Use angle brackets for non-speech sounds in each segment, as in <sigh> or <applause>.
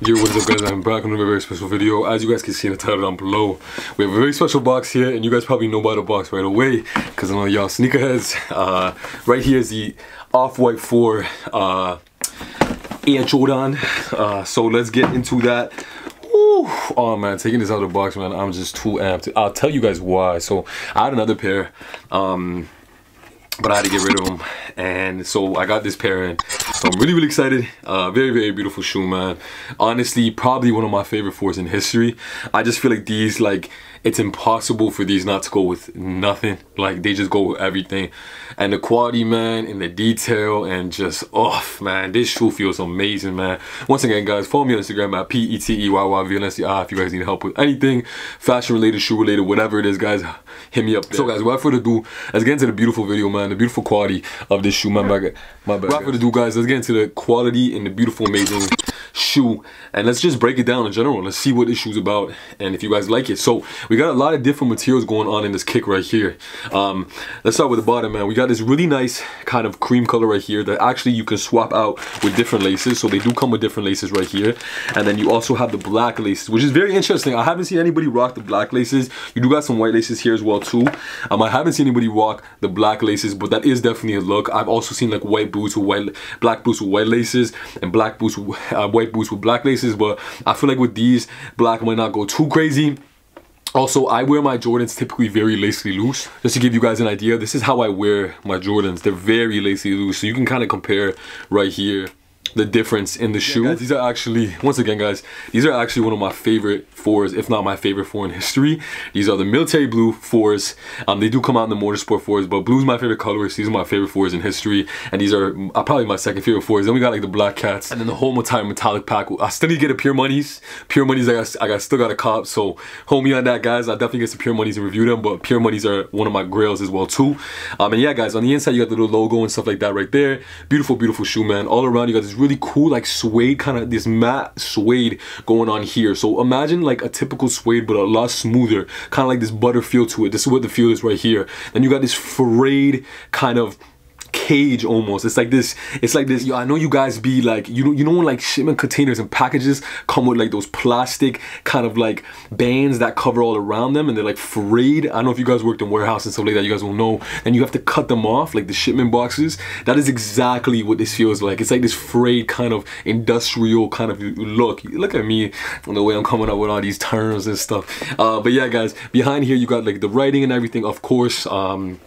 Yo, what is up guys, I'm back on a very special video. As you guys can see in the title down below, we have a very special box here and you guys probably know about the box right away because I know y'all sneakerheads. <laughs> Uh, right here is the Off-White 4 uh, Air Jordan. Uh, so let's get into that. Woo. Oh man, taking this out of the box, man, I'm just too amped. I'll tell you guys why. So I had another pair. Um, but I had to get rid of them and so I got this pair in so I'm really really excited. Uh, very very beautiful shoe man. Honestly probably one of my favorite fours in history. I just feel like these like it's impossible for these not to go with nothing. Like they just go with everything. And the quality man and the detail and just off oh, man. This shoe feels amazing man. Once again guys follow me on instagram at p-e-t-e-y-y-v-n-s-e-i if you guys need help with anything fashion related shoe related whatever it is guys hit me up so guys without further ado let's get into the beautiful video man the beautiful quality of this shoe my bad my bad without further ado guys let's get into the quality and the beautiful amazing shoe. And let's just break it down in general. Let's see what this shoe's about and if you guys like it. So we got a lot of different materials going on in this kick right here. Um, let's start with the bottom man. We got this really nice kind of cream color right here that actually you can swap out with different laces. So they do come with different laces right here. And then you also have the black laces which is very interesting. I haven't seen anybody rock the black laces. You do got some white laces here as well too. Um, I haven't seen anybody rock the black laces but that is definitely a look. I've also seen like white boots with white black boots with white laces and black boots with uh, white boots with black laces but I feel like with these black might not go too crazy also, I wear my Jordans typically very lacely loose. Just to give you guys an idea, this is how I wear my Jordans. They're very lacely loose. So you can kind of compare right here the difference in the yeah, shoe. Guys, these are actually, once again guys, these are actually one of my favorite fours, if not my favorite four in history. These are the military blue fours. Um, they do come out in the motorsport fours, but blue is my favorite color. So these are my favorite fours in history. And these are uh, probably my second favorite fours. Then we got like the black cats and then the whole entire metallic pack. I still need to get a pure monies. Pure monies, I got, I got still got a cop. So hold me on that guys. I definitely get some pure monies and review them, but pure monies are one of my grails as well too. Um, and yeah guys, on the inside you got the little logo and stuff like that right there. Beautiful, beautiful shoe man. All around you got this really cool like suede kind of this matte suede going on here. So imagine like a typical suede but a lot smoother kind of like this butter feel to it. This is what the feel is right here. Then you got this frayed kind of cage almost. It's like this, it's like this, I know you guys be like, you know, you know when like shipment containers and packages come with like those plastic kind of like bands that cover all around them and they're like frayed. I don't know if you guys worked in warehouse and stuff like that, you guys will know. And you have to cut them off, like the shipment boxes. That is exactly what this feels like. It's like this frayed kind of industrial kind of look. Look at me on the way I'm coming up with all these terms and stuff. Uh, but yeah, guys, behind here you got like the writing and everything, of course. Um,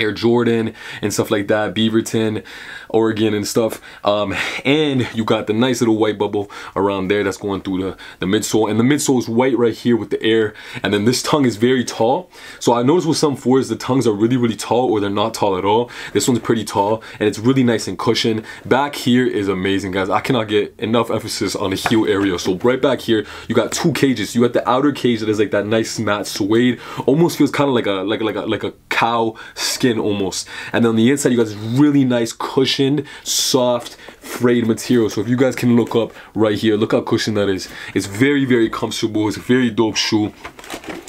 Air Jordan and stuff like that, Beaverton, Oregon and stuff. Um, and you got the nice little white bubble around there that's going through the, the midsole. And the midsole is white right here with the air. And then this tongue is very tall. So I noticed with some fours, the tongues are really, really tall or they're not tall at all. This one's pretty tall and it's really nice and cushioned. Back here is amazing, guys. I cannot get enough emphasis on the heel area. So right back here, you got two cages. You got the outer cage that is like that nice matte suede. Almost feels kind of like a, like, like a, like a cow skin almost. And then on the inside, you got this really nice cushioned, soft, frayed material. So if you guys can look up right here, look how cushioned that is. It's very, very comfortable. It's a very dope shoe.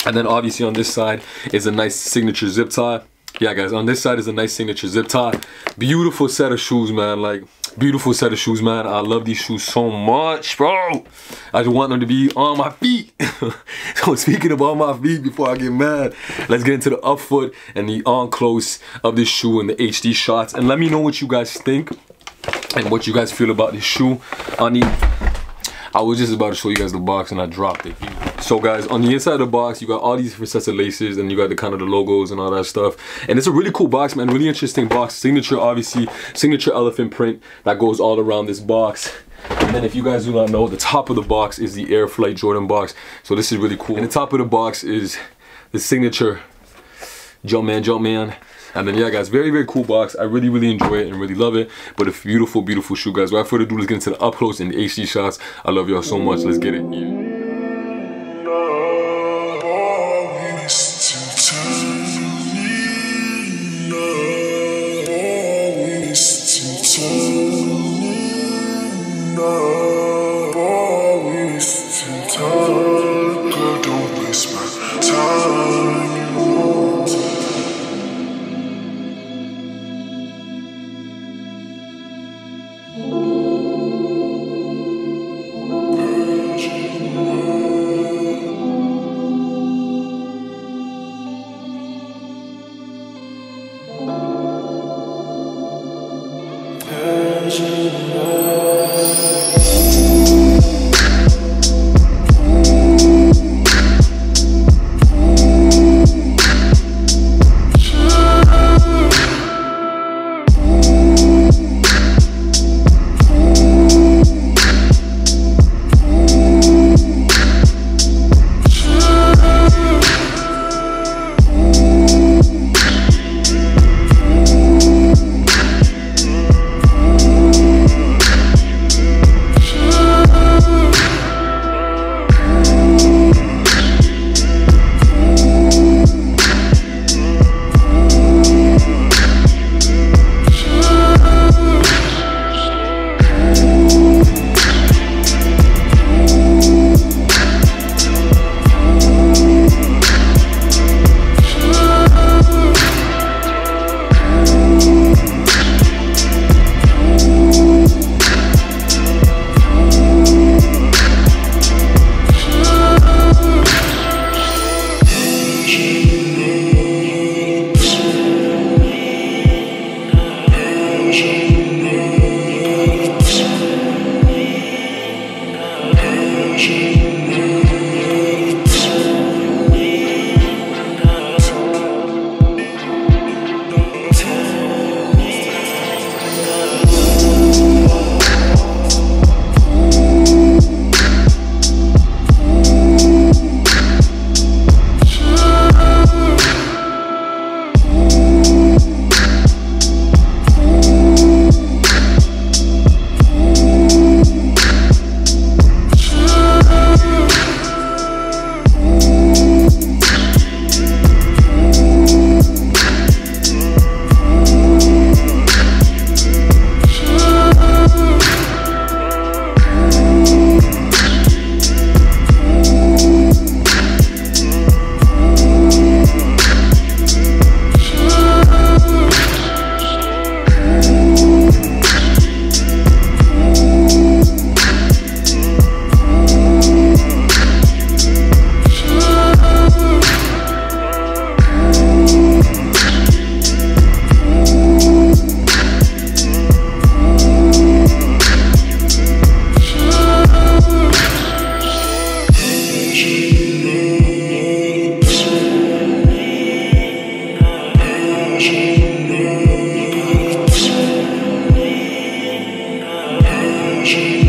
And then obviously on this side is a nice signature zip tie. Yeah, guys, on this side is a nice signature zip tie. Beautiful set of shoes, man. Like, beautiful set of shoes, man. I love these shoes so much, bro. I just want them to be on my feet. <laughs> so speaking of on my feet, before I get mad, let's get into the up foot and the on close of this shoe and the HD shots. And let me know what you guys think and what you guys feel about this shoe. On the, I was just about to show you guys the box and I dropped it. So guys, on the inside of the box, you got all these different sets of laces and you got the kind of the logos and all that stuff. And it's a really cool box, man. Really interesting box. Signature, obviously, signature elephant print that goes all around this box. And then if you guys do not know, the top of the box is the Air Flight Jordan box. So this is really cool. And the top of the box is the signature Jumpman Jumpman. And then yeah guys, very, very cool box. I really, really enjoy it and really love it. But a beautiful, beautiful shoe guys. Without further ado, let's get into the up close and the HD shots. I love y'all so much. Let's get it. Yeah. change.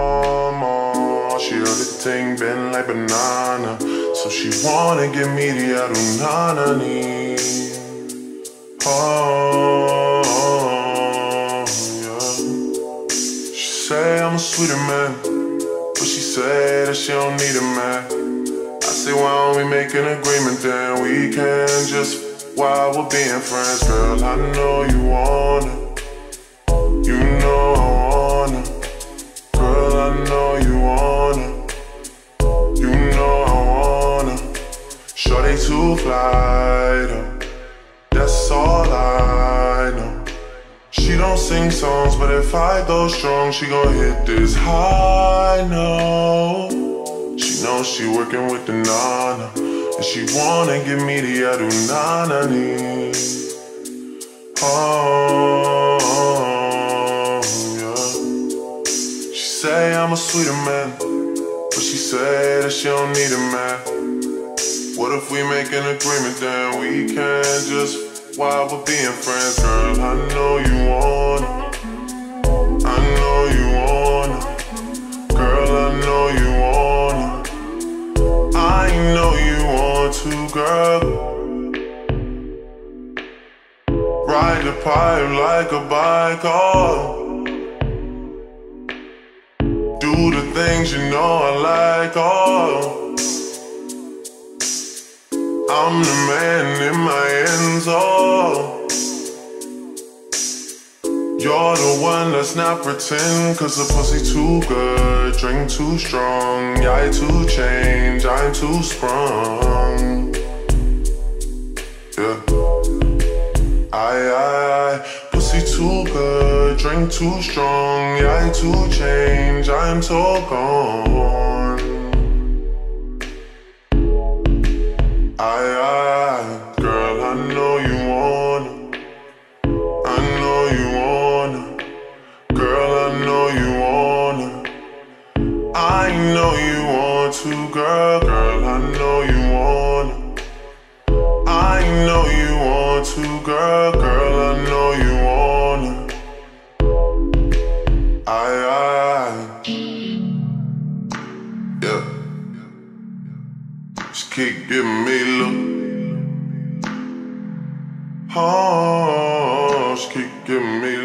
She heard the thing bend like banana, so she wanna give me the Adunanani. Oh, yeah. She say I'm a sweeter man, but she say that she don't need a man. I say why don't we make an agreement then we can just while we're being friends, girl. I know you wanna. Fly though. That's all I know. She don't sing songs, but if I go strong, she gon' hit this high note. She knows she working with the nana, and she wanna give me the adunanani. Oh, yeah. She say I'm a sweeter man, but she say that she don't need a man. What if we make an agreement then we can just while we're being friends, girl? I know you want. I know you want. Girl, I know you want. I know you want to, girl. Ride the pipe like a bike, oh. Do the things you know I like, oh. I'm the man in my hands, oh. You're the one that's not pretend Cause the pussy too good, drink too strong Yeah, I too change, I'm too sprung. Yeah. I, I, I Pussy too good, drink too strong Yeah, I too change, I'm so gone She keep giving me look. Oh, she keep giving me